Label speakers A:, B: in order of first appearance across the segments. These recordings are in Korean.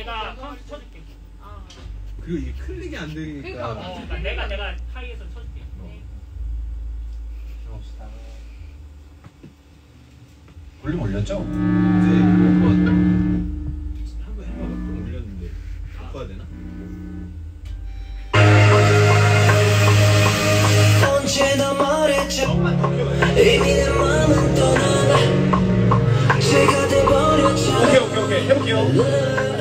A: 내가 카운트 쳐줄게.
B: 아,
C: 그리고 이게 클릭이 안 되니까.
B: 그러니까.
A: 어, 그러니까 내가 내가 하이에서 쳐줄게.
B: 네.
D: 해봅시다. 볼륨 올렸죠?
C: 이제 한번 한번 해봐봐. 좀 올렸는데 바꿔야 되나?
E: 언제나 말했죠 이미 내 마음은 떠나 제가
D: 오케이 오케이 오케이 해볼게요.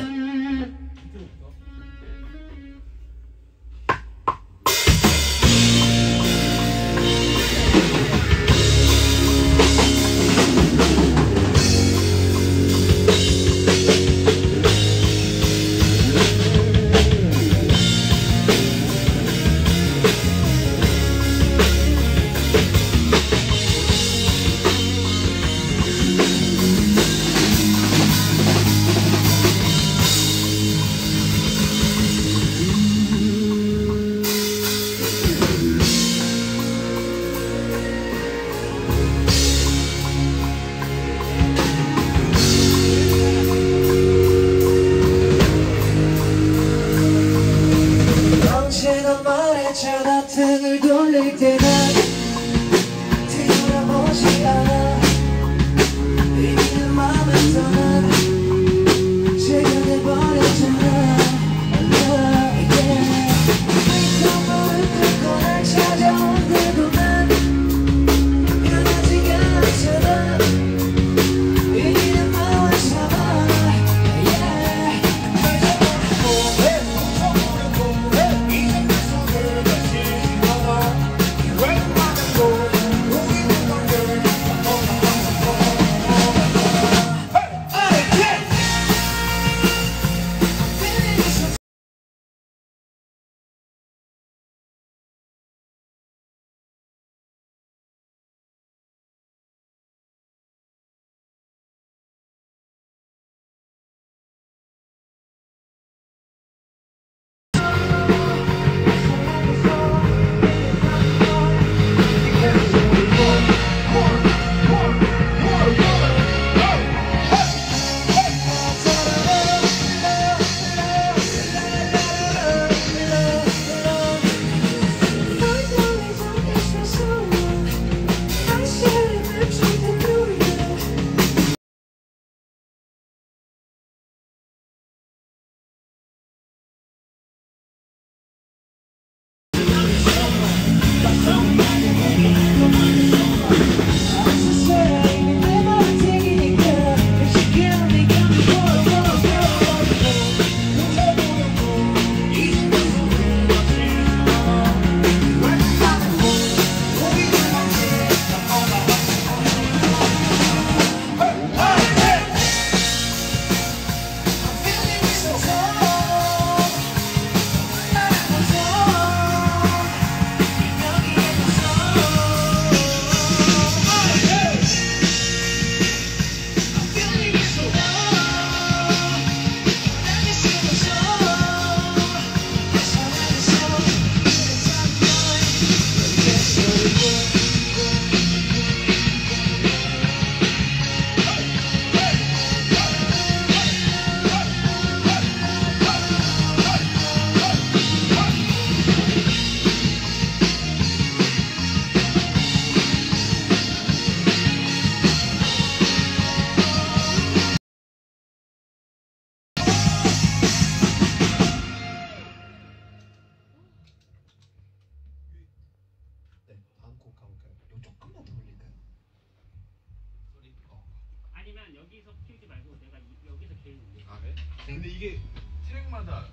A: 여기서 키우지 말고 내가 이, 여기서 개인 올게.
C: 아 그래? 근데 이게 트랙마다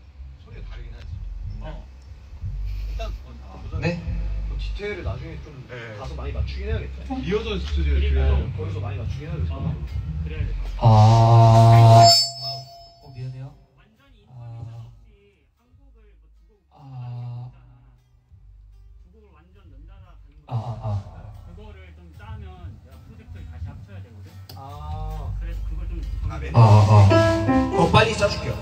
C: 소리가 다르긴 하지.
A: 어.
C: 일단 어,
D: 네. 그럼 디테일을 나중에 좀
C: 네.
D: 가서 많이 맞추긴 해야겠죠.
C: 이어서 스튜디오
A: 그리고
C: 그래야
D: 거기서 많이 맞추긴 해야겠죠.
A: 어. 그래야 될 것 같아.
D: 아. 어 미안해요. 아.
C: 맨-
D: 아, 아. 어 빨리 짜줄게요.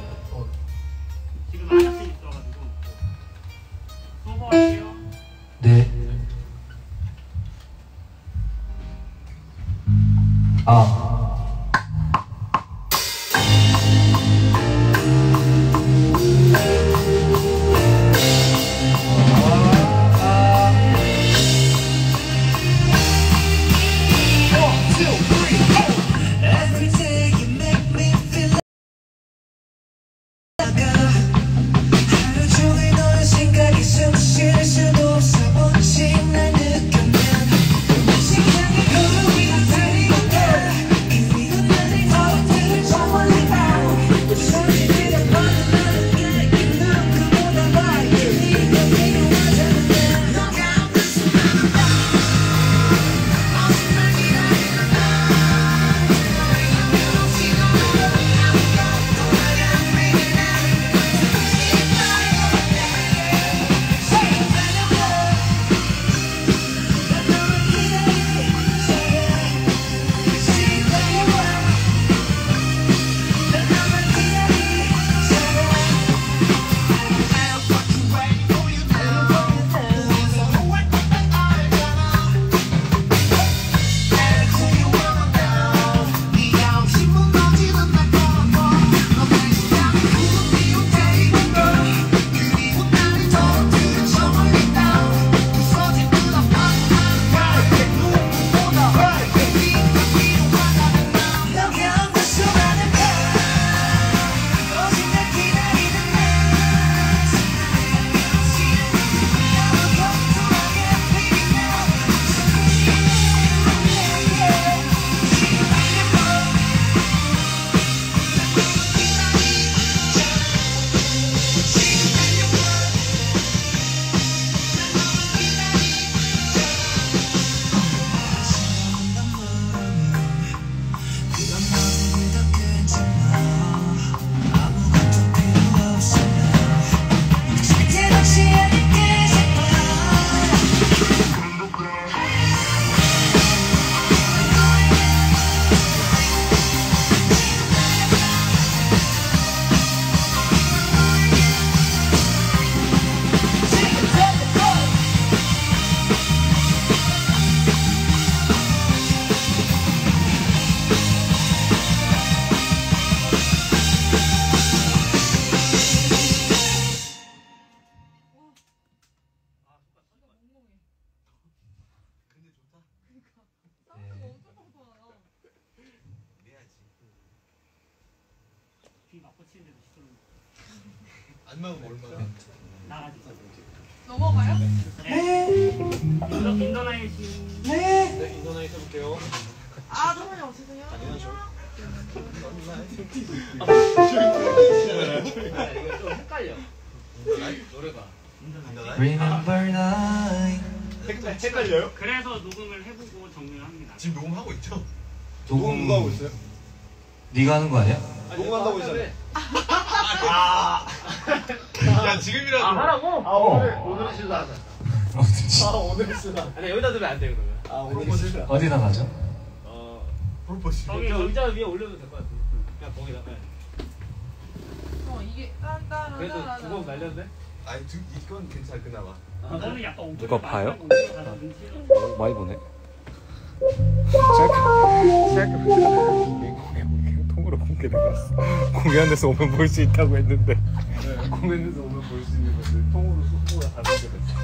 C: 넘어가요?
A: in the in the night 씨.
F: 네, in the night 해볼게요.
C: 아 잠깐만요 죄송해요
F: 당연하죠.
B: 이거 좀 헷갈려. 노래가.
E: Remember night
F: 헷갈- 헷갈려요?
A: 그래서 녹음을 해보고 정리를 합니다.
F: 지금 녹음하고 있죠?
E: 녹음
F: 누가 하고 있어요?
E: 네가 하는 거 아니야?
F: 녹음한다고 했잖아요. 아, 야 지금이라도.
B: 아 하라고?
F: 아 오늘 오늘 실라 하자. 아 오늘 실라.
B: 아니 여기다 두면 안 돼 그러면.
F: 아 오늘 실라.
E: 어디다 가죠?
B: 어.
F: 프로포즈.
A: 저기
B: 의자 위에 올려도 될 것 같아. 그냥 거기다. 네.
C: 어 이게 딴따라
B: 그래도 두번 날렸네.
F: 아니 두 이건 괜찮아 그나마.
A: 약간 옥
D: 누가 봐요? 오, 많이 보네. 생각- 생각 통으로 공개돼버렸어. 공개한 데서 오면 볼 수 있다고 했는데.
F: 공연에서 오면 볼 수 있는 것들 통으로 속보가 다 공개됐어.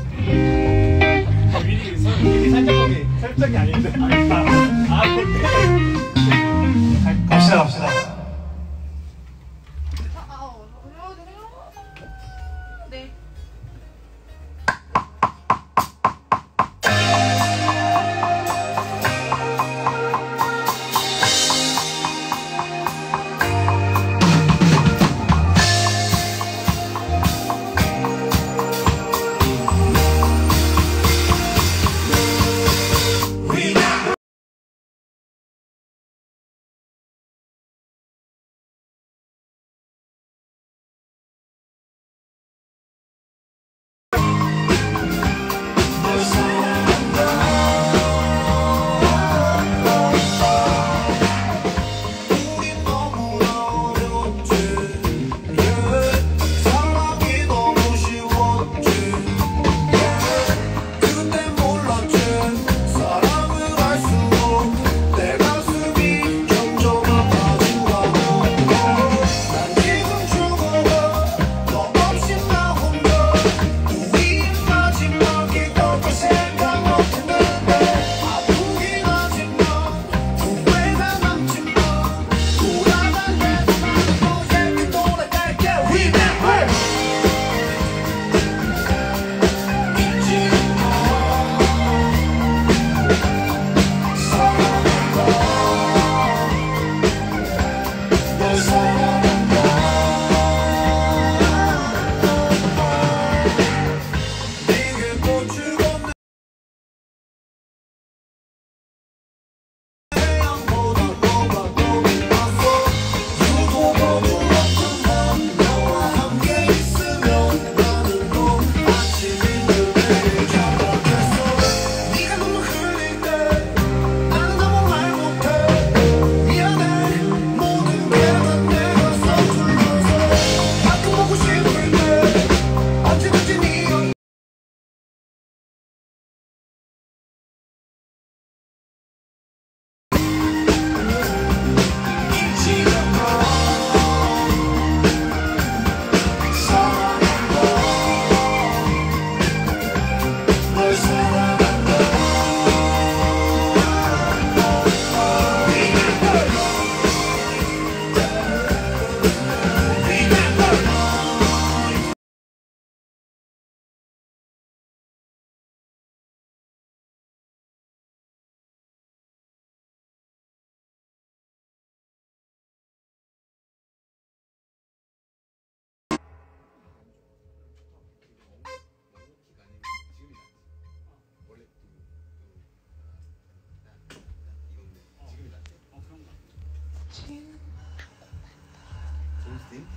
F: 아 미리 설- 미리 살짝. 살짝이 아닌데. 아 그렇게.
E: 갑시다 갑시다
C: Christmas.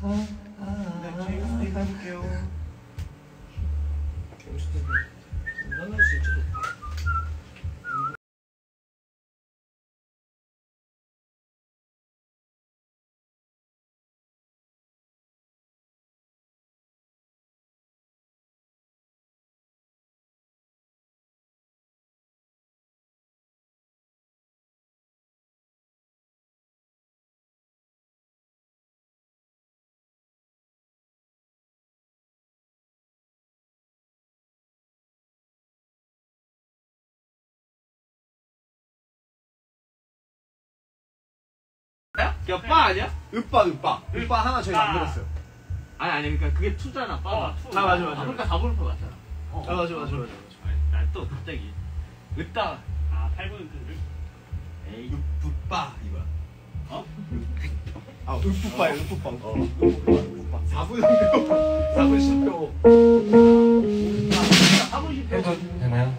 C: 네,
F: 빠 아니야?
C: 으빠 으빠 으빠 하나 저희
A: 아.
C: 만들었어요.
F: 아니 아니 그러니까 그게 투잖아 빠가.
A: 어, 투.
F: 아 맞아 맞아. 그러니까 다블루파 맞잖아. 어.
C: 아, 맞아, 맞아,
F: 맞아. 난또 갑자기 으따.
A: 아 8분 그
F: 에이.
C: 으빠 이거야.
A: 어?
C: 아 으뿌빠야 으뿌빠.
F: 어.
C: 으뿌빠. 4분 10표. 4분 10표.
F: 사무실
G: 해도 되나요?